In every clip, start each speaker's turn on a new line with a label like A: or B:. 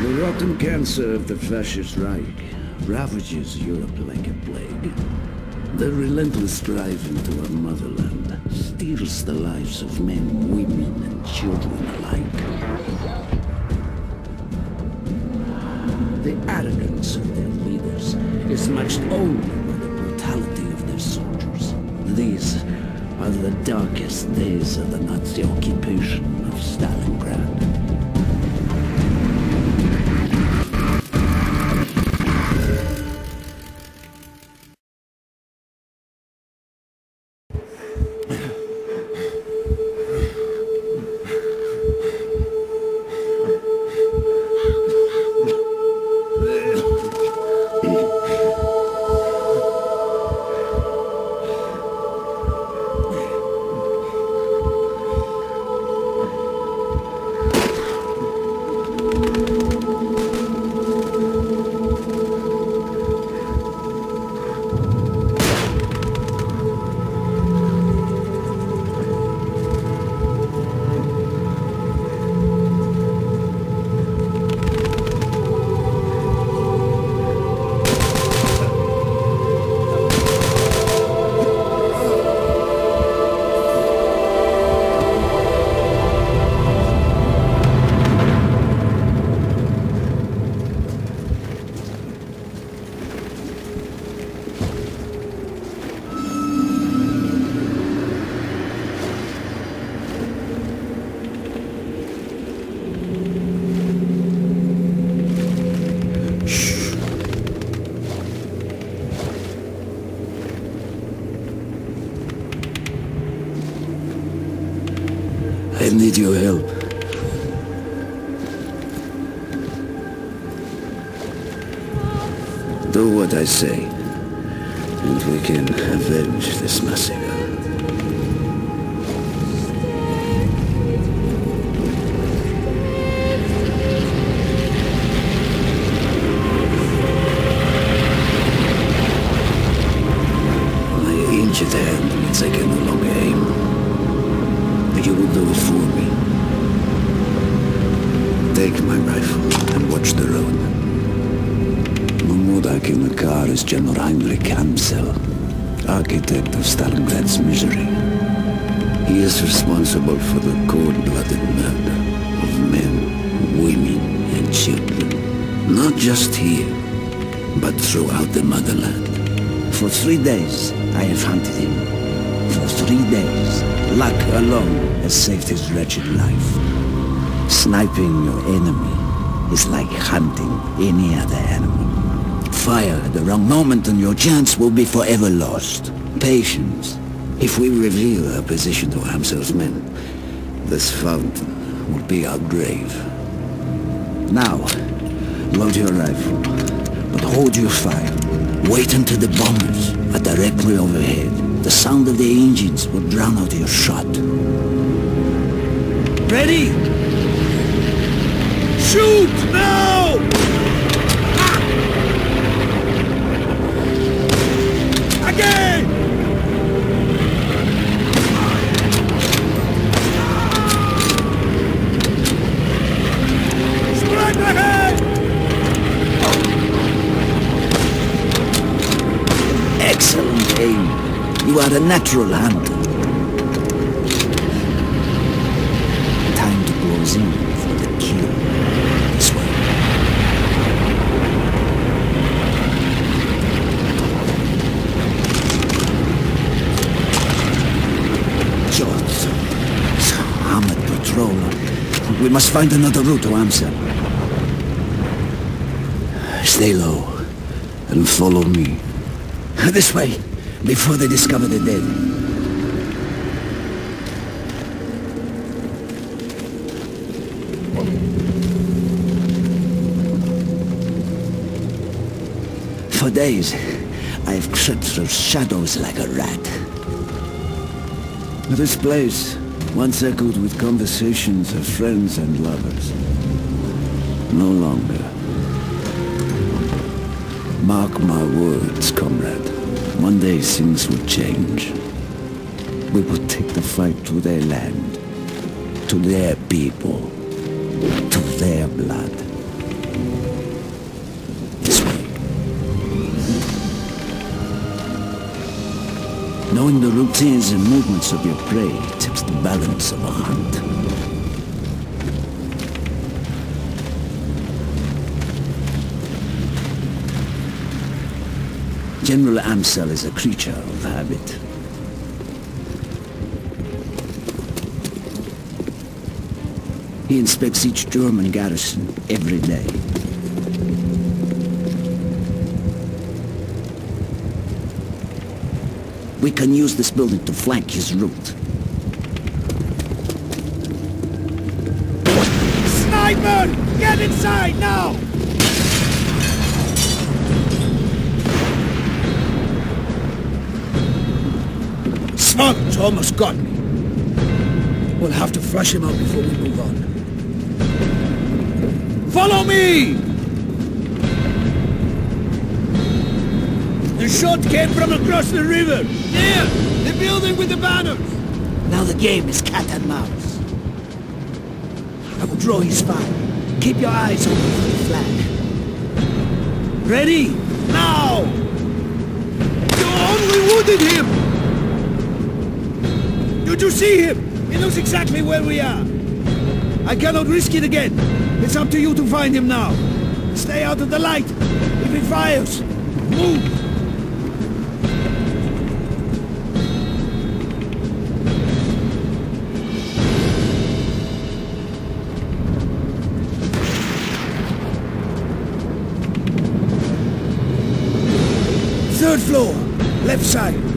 A: The rotten cancer of the fascist Reich ravages Europe like a plague. The relentless drive into our motherland steals the lives of men, women, and children alike. The arrogance of their leaders is matched only by the brutality of their soldiers. These are the darkest days of the Nazi occupation of Stalingrad. I say, and we can avenge this massacre. Heinrich Amsel, architect of Stalingrad's misery. He is responsible for the cold-blooded murder of men, women, and children. Not just here, but throughout the motherland. For three days, I have hunted him. For three days, luck alone has saved his wretched life. Sniping your enemy is like hunting any other animal. Fire at the wrong moment and your chance will be forever lost. Patience. If we reveal our position to Amsel's men, this fountain will be our grave. Now, load your rifle, but hold your fire. Wait until the bombers are directly overhead. The sound of the engines will drown out your shot. Ready? Shoot now! Are a natural hunter. Time to close in for the kill. This way. Jones. Armored patrol. We must find another route to Amsterdam. Stay low and follow me. This way, before they discover the dead. For days, I have crept through shadows like a rat. This place once echoed with conversations of friends and lovers. No longer. Mark my words, comrade. One day things will change. We will take the fight to their land, to their people, to their blood. This way. Knowing the routines and movements of your prey tips the balance of a hunt. General Amsel is a creature of habit. He inspects each German garrison every day. We can use this building to flank his route.
B: Sniper! Get inside now! Smoke's almost got me. We'll have to flush him out before we move on. Follow me! The shot came from across the river. There! The building with the banners! Now the game is cat and mouse. I will draw his fire. Keep your eyes open for the flag. Ready? Now! You only wounded him! Did you see him? He knows exactly where we are. I cannot risk it again. It's up to you to find him now. Stay out of the light. If he fires, move! Third floor, left side.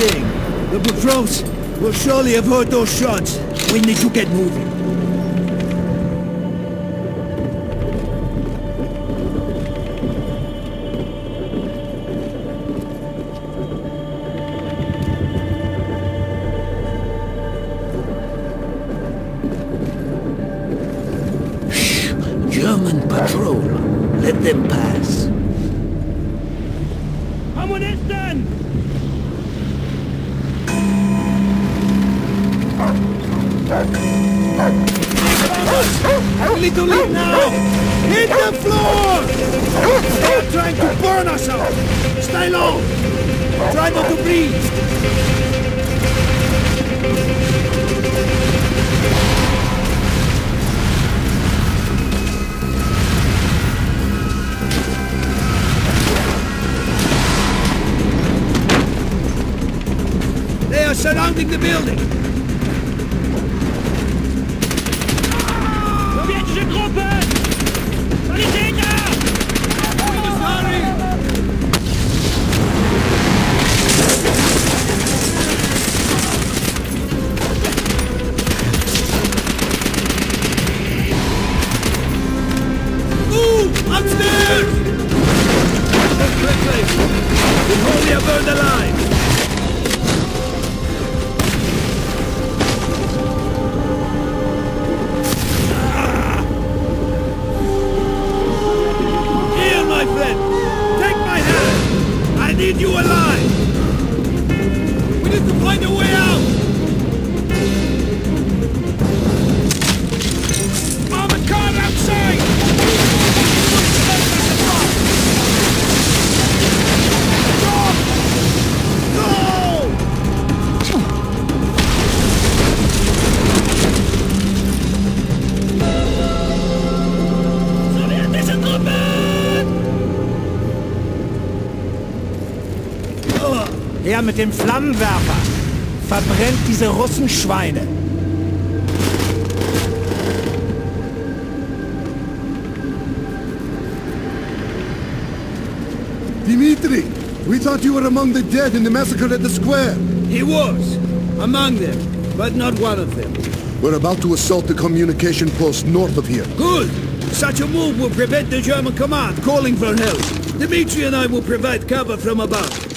B: Hunting! The patrols will surely have heard those shots. We need to get moving.
A: German patrol. Let them pass.
B: Kommunisten! To leave now! Hit the floor! They're trying to burn us out! Stay low! Try not to breathe! They are surrounding the building! Her mit dem Flammenwerfer! Verbrennt diese Russenschweine!
C: Dimitri, we thought you were among the dead in the massacre at the square.
B: He was among them, but not one of them.
C: We're about to assault the communication post north of here.
B: Good! Such a move will prevent the German command calling for help. Dimitri and I will provide cover from above.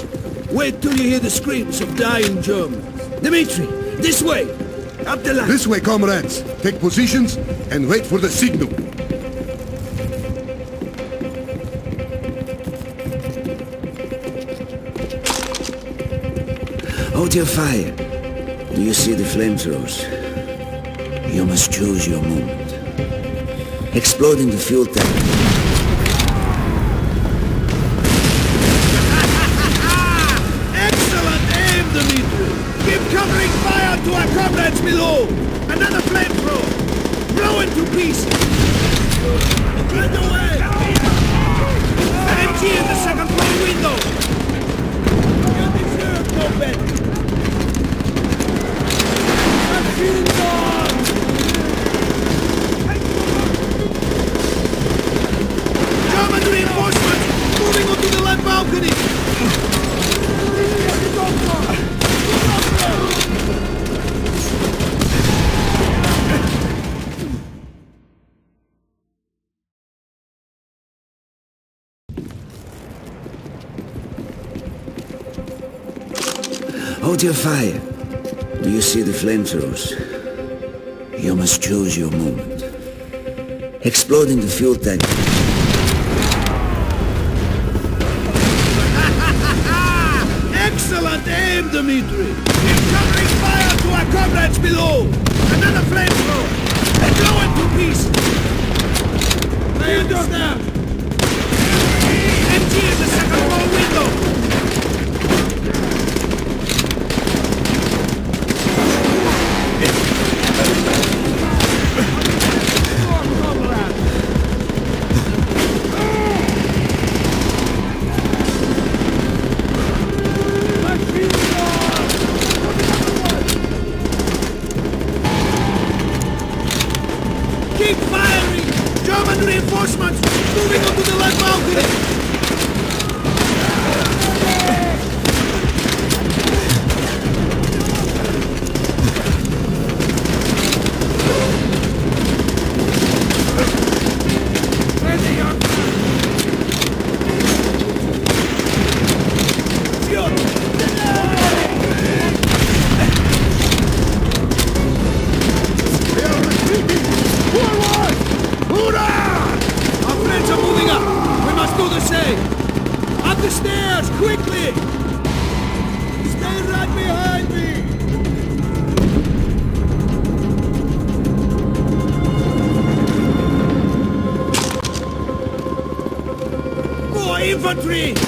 B: Wait till you hear the screams of dying Germans. Dimitri, this way! Up the line!
C: This way, comrades. Take positions and wait for the signal.
A: Hold your fire. Do you see the flamethrowers? You must choose your moment. Exploding the fuel tank. Hold your fire. Do you see the flamethrowers? You must choose your moment. Exploding the fuel tank.
B: Excellent aim, Dimitri! Give covering fire to our comrades below! Another flamethrower! Blow into pieces! They understand! Empty the second floor window! Infantry!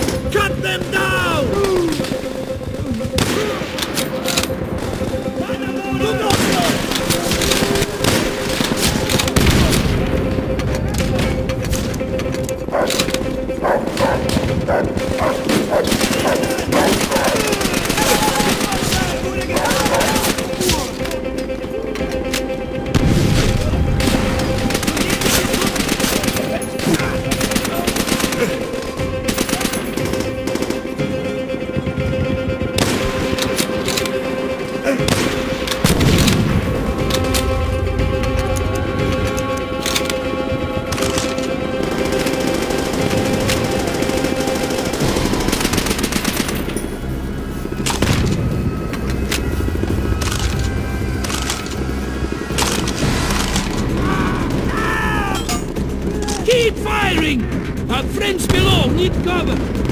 B: Cover!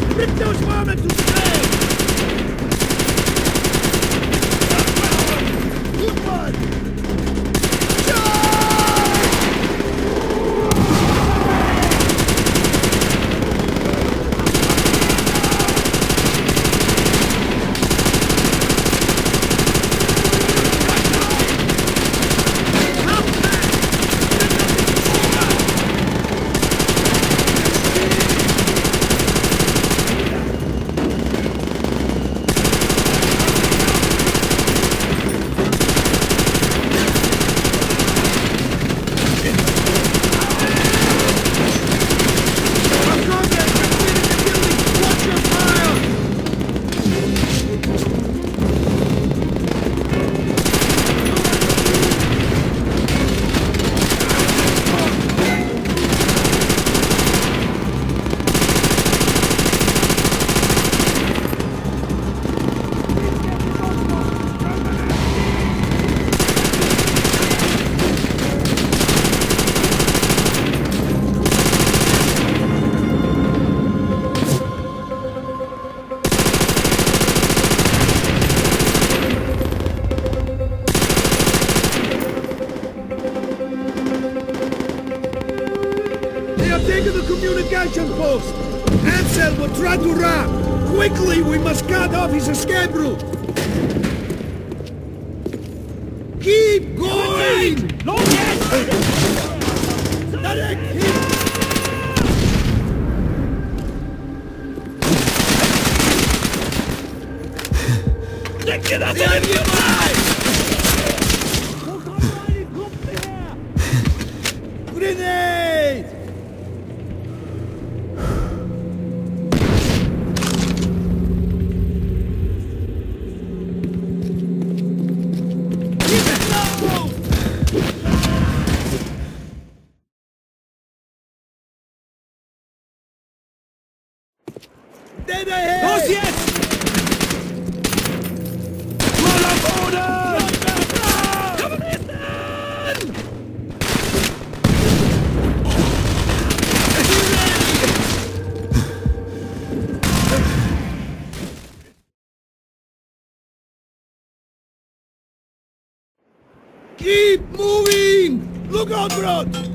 B: Escape route. Keep going!
D: Jetzt!
B: Direct him!
D: Denke das
B: Sehr
D: an
B: Dead ahead!
D: Los jetzt! Voll am Boden!
B: Keep moving! Look out!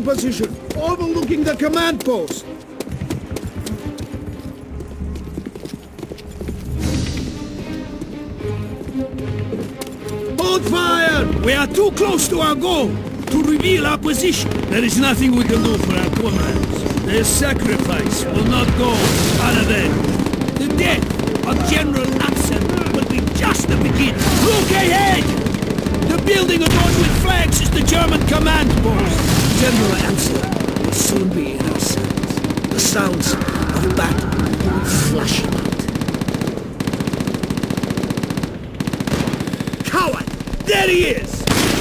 B: Sniping position, overlooking the command post. Hold fire! We are too close to our goal to reveal our position. There is nothing we can do for our comrades. Their sacrifice will not go unavenged. The death of General Amsel will be just the beginning. Look ahead! The building adorned with flags is the German command post. General Amsel will soon be in our sights. The sounds of battle will flash him out. Coward! There he is!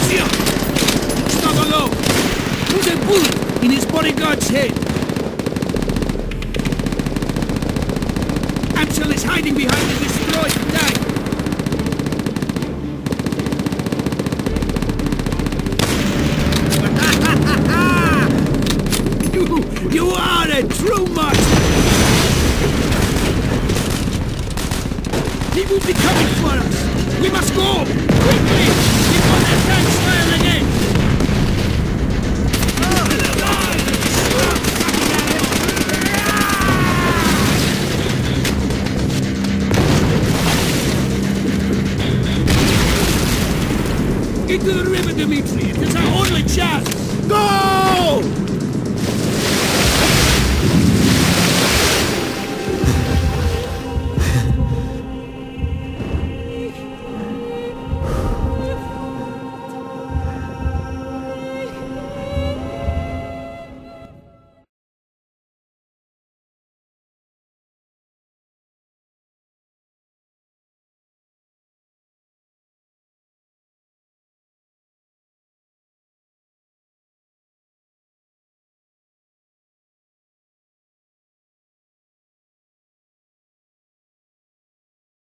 B: See him! Stuck alone! There's a bullet in his bodyguard's head. Amsel is hiding behind the destroyed tank. You, you a true master! He will be coming for us! We must go! Quickly! Before the tanks fire again! Into the river, Dimitri! It is our only!